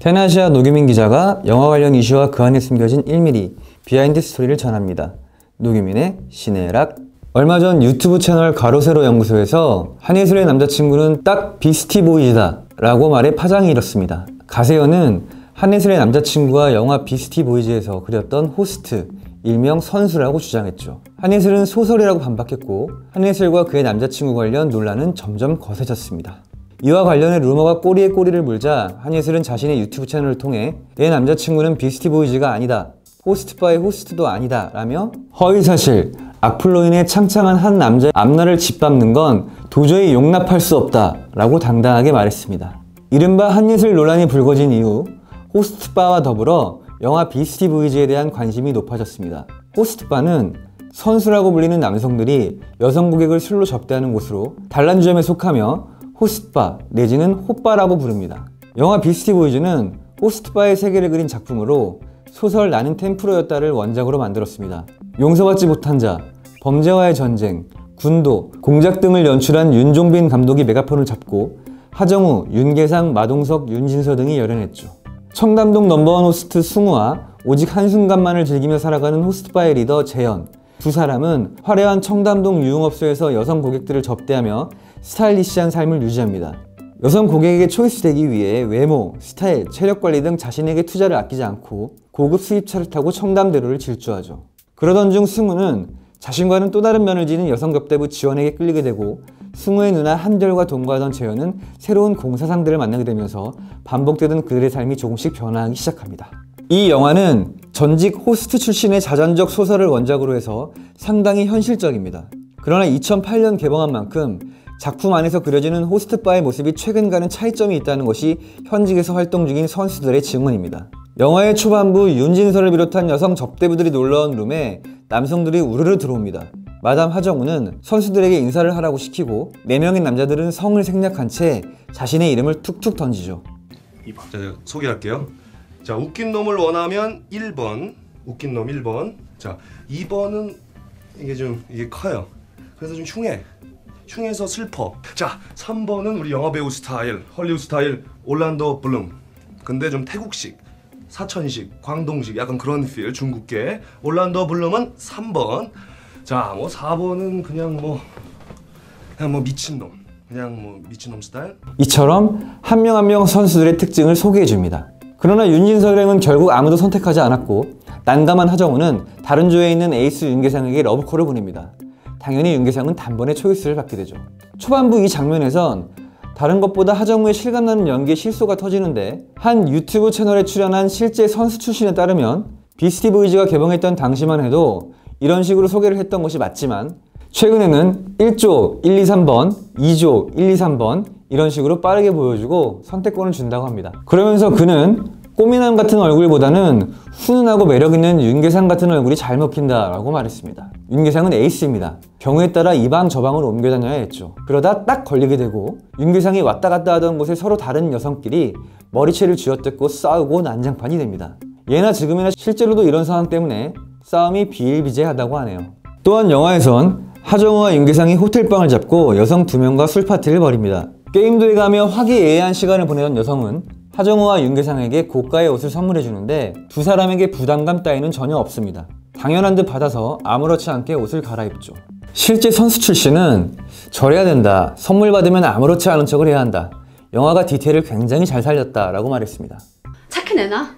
텐아시아 노규민 기자가 영화 관련 이슈와 그 안에 숨겨진 1mm 비하인드 스토리를 전합니다. 노규민의 씨네락 얼마 전 유튜브 채널 가로세로 연구소에서 한예슬의 남자친구는 딱 비스티보이즈다 라고 말해 파장이 일었습니다. 가세연은 한예슬의 남자친구가 영화 비스티보이즈에서 그렸던 호스트, 일명 선수라고 주장했죠. 한예슬은 소설이라고 반박했고 한예슬과 그의 남자친구 관련 논란은 점점 거세졌습니다. 이와 관련해 루머가 꼬리에 꼬리를 물자 한예슬은 자신의 유튜브 채널을 통해 내 남자친구는 비스티보이즈가 아니다. 호스트 바의 호스트도 아니다. 라며 허위사실, 악플로 인해 창창한 한 남자의 앞날을 짓밟는 건 도저히 용납할 수 없다. 라고 당당하게 말했습니다. 이른바 한예슬 논란이 불거진 이후 호스트바와 더불어 영화 비스티보이즈에 대한 관심이 높아졌습니다. 호스트바는 선수라고 불리는 남성들이 여성 고객을 술로 접대하는 곳으로 단란주점에 속하며 호스트바 내지는 호바라고 부릅니다. 영화 비스티 보이즈는 호스트바의 세계를 그린 작품으로 소설 나는 텐프로였다를 원작으로 만들었습니다. 용서받지 못한 자, 범죄와의 전쟁, 군도, 공작 등을 연출한 윤종빈 감독이 메가폰을 잡고 하정우, 윤계상, 마동석, 윤진서 등이 열연했죠. 청담동 넘버원 호스트 승우와 오직 한순간만을 즐기며 살아가는 호스트바의 리더 재현 두 사람은 화려한 청담동 유흥업소에서 여성 고객들을 접대하며 스타일리시한 삶을 유지합니다. 여성 고객에게 초이스되기 위해 외모, 스타일, 체력 관리 등 자신에게 투자를 아끼지 않고 고급 수입차를 타고 청담대로를 질주하죠. 그러던 중 승우는 자신과는 또 다른 면을 지닌 여성 접대부 지원에게 끌리게 되고 승우의 누나 한결과 동거하던 재현은 새로운 공사상들을 만나게 되면서 반복되던 그들의 삶이 조금씩 변화하기 시작합니다. 이 영화는 전직 호스트 출신의 자전적 소설을 원작으로 해서 상당히 현실적입니다. 그러나 2008년 개봉한 만큼 작품 안에서 그려지는 호스트바의 모습이 최근과는 차이점이 있다는 것이 현직에서 활동 중인 선수들의 증언입니다. 영화의 초반부 윤진서를 비롯한 여성 접대부들이 놀러온 룸에 남성들이 우르르 들어옵니다. 마담 하정우는 선수들에게 인사를 하라고 시키고 4명의 남자들은 성을 생략한 채 자신의 이름을 툭툭 던지죠. 자, 소개할게요. 자, 웃긴 놈을 원하면 1번. 웃긴 놈 1번. 자, 2번은 이게 좀 이게 커요. 그래서 좀 흉해. 흉해서 슬퍼. 자, 3번은 우리 영화 배우 스타일, 헐리우드 스타일 올란도 블룸. 근데 좀 태국식, 사천식, 광동식 약간 그런 feel 중국계. 올란도 블룸은 3번. 자, 뭐 4번은 그냥 뭐 그냥 뭐 미친놈. 그냥 뭐 미친놈 스타일. 이처럼 한 명 한명 선수들의 특징을 소개해 줍니다. 그러나 윤진서 일행은 결국 아무도 선택하지 않았고 난감한 하정우는 다른 조에 있는 에이스 윤계상에게 러브콜을 보냅니다. 당연히 윤계상은 단번에 choice를 받게 되죠. 초반부 이 장면에선 다른 것보다 하정우의 실감나는 연기에 실소가 터지는데 한 유튜브 채널에 출연한 실제 선수 출신에 따르면 비스티 보이즈가 개봉했던 당시만 해도 이런 식으로 소개를 했던 것이 맞지만 최근에는 1조 1, 2, 3번, 2조 1, 2, 3번 이런 식으로 빠르게 보여주고 선택권을 준다고 합니다. 그러면서 그는 꽃미남 같은 얼굴보다는 훈훈하고 매력있는 윤계상 같은 얼굴이 잘 먹힌다 라고 말했습니다. 윤계상은 에이스입니다. 경우에 따라 이방 저 방으로 옮겨 다녀야 했죠. 그러다 딱 걸리게 되고 윤계상이 왔다 갔다 하던 곳에 서로 다른 여성끼리 머리채를 쥐어뜯고 싸우고 난장판이 됩니다. 예나 지금이나 실제로도 이런 상황 때문에 싸움이 비일비재하다고 하네요. 또한 영화에선 하정우와 윤계상이 호텔방을 잡고 여성 두 명과 술 파티를 벌입니다. 게임도에 가며 화기애애한 시간을 보내던 여성은 하정우와 윤계상에게 고가의 옷을 선물해 주는데 두 사람에게 부담감 따위는 전혀 없습니다. 당연한 듯 받아서 아무렇지 않게 옷을 갈아입죠. 실제 선수 출신은 저래야 된다. 선물 받으면 아무렇지 않은 척을 해야 한다. 영화가 디테일을 굉장히 잘 살렸다 라고 말했습니다. 착해 내놔.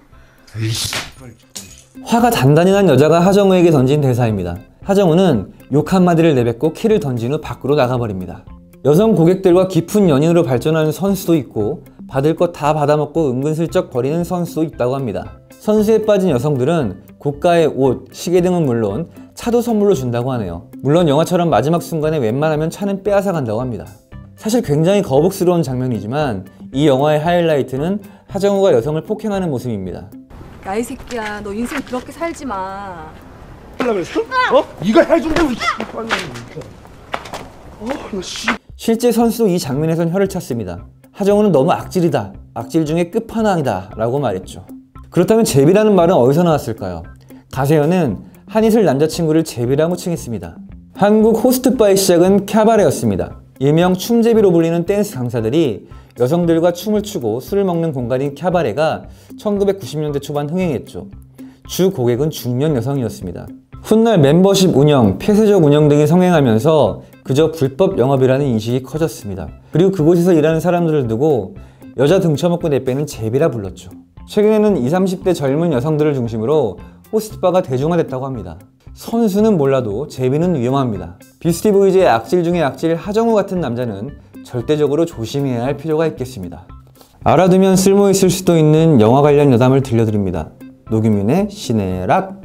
화가 단단히 난 여자가 하정우에게 던진 대사입니다. 하정우는 욕 한마디를 내뱉고 키를 던진 후 밖으로 나가버립니다. 여성 고객들과 깊은 연인으로 발전하는 선수도 있고 받을 것 다 받아먹고 은근슬쩍 버리는 선수도 있다고 합니다. 선수에 빠진 여성들은 고가의 옷, 시계 등은 물론 차도 선물로 준다고 하네요. 물론 영화처럼 마지막 순간에 웬만하면 차는 빼앗아 간다고 합니다. 사실 굉장히 거북스러운 장면이지만 이 영화의 하이라이트는 하정우가 여성을 폭행하는 모습입니다. 야 이 새끼야 너 인생 그렇게 살지 마. 하려면 어? 네가 해준다고 이 어, 나 씨. 실제 선수도 이 장면에선 혀를 찼습니다. 하정우는 너무 악질이다. 악질 중에 끝판왕이다. 라고 말했죠. 그렇다면 제비라는 말은 어디서 나왔을까요? 가세현은 한이슬 남자친구를 제비라고 칭했습니다. 한국 호스트바의 시작은 캬바레였습니다. 일명 춤제비로 불리는 댄스 강사들이 여성들과 춤을 추고 술을 먹는 공간인 캬바레가 1990년대 초반 흥행했죠. 주 고객은 중년 여성이었습니다. 훗날 멤버십 운영, 폐쇄적 운영 등이 성행하면서 그저 불법 영업이라는 인식이 커졌습니다. 그리고 그곳에서 일하는 사람들을 두고 여자 등쳐먹고 내빼는 제비라 불렀죠. 최근에는 20, 30대 젊은 여성들을 중심으로 호스트바가 대중화됐다고 합니다. 선수는 몰라도 제비는 위험합니다. 비스티 보이즈의 악질 중의 악질 하정우 같은 남자는 절대적으로 조심해야 할 필요가 있겠습니다. 알아두면 쓸모 있을 수도 있는 영화 관련 여담을 들려드립니다. 노규민의 시네락